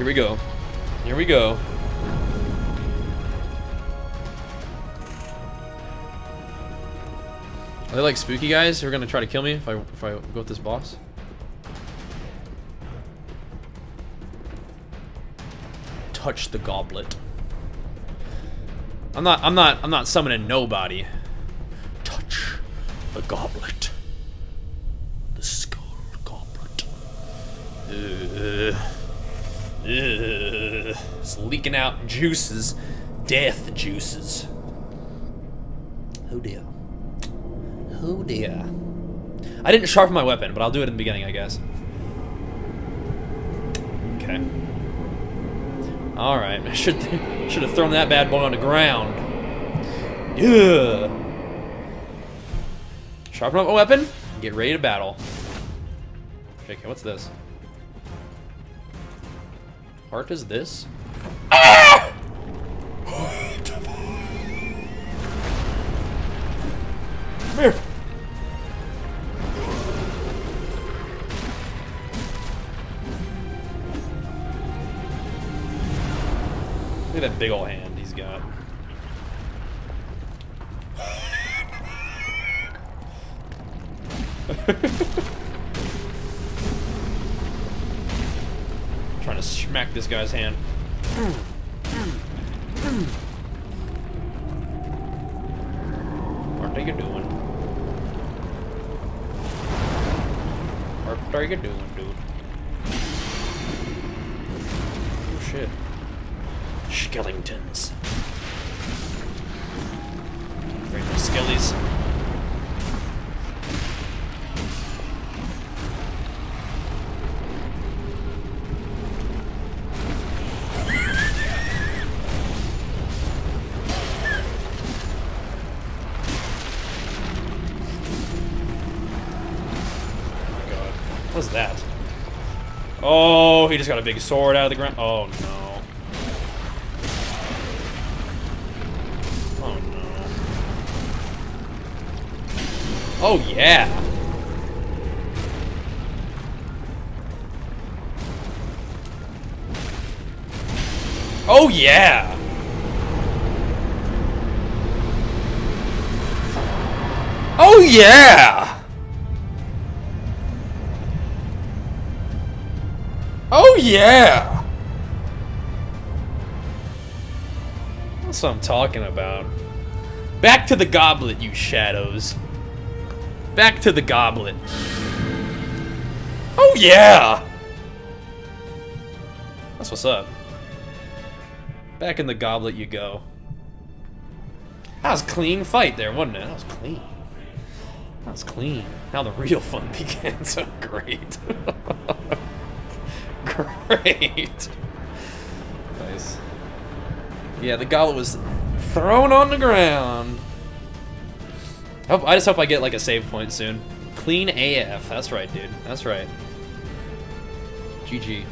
Here we go. Here we go. Are they like spooky guys who are gonna try to kill me if I if I go with this boss? Touch the goblet. I'm not I'm not I'm not summoning nobody. Touch the goblet. The skull goblet. Ugh. Ugh. It's leaking out juices. Death juices. Oh dear. Oh dear. I didn't sharpen my weapon, but I'll do it in the beginning, I guess. Okay. Alright, I should, should have thrown that bad boy on the ground. Yeah. Sharpen up my weapon, get ready to battle. Okay, what's this? Heart is this? Ah! Come here. Look at that big old hand he's got. Trying to smack this guy's hand. What are you doing? What are you doing, dude? Oh shit. Skellingtons. Afraid of skellies. What's that? Oh, he just got a big sword out of the ground. Oh no. Oh no. Oh yeah. Oh yeah. Oh yeah. Oh yeah. That's what I'm talking about. Back to the goblet, you shadows. Back to the goblet. Oh yeah! That's what's up. Back in the goblet you go. That was a clean fight there, wasn't it? That was clean. That was clean. Now the real fun begins. Oh, great. great. Nice. Yeah, the goblet was thrown on the ground. I I just hope I get like a save point soon. Clean AF. That's right, dude. That's right. GG.